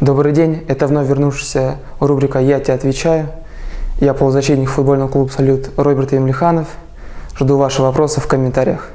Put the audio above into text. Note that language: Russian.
Добрый день, это вновь вернувшаяся рубрика «Я тебе отвечаю». Я полузащитник футбольного клуба «Салют» Роберт Емельханов. Жду ваши вопросы в комментариях.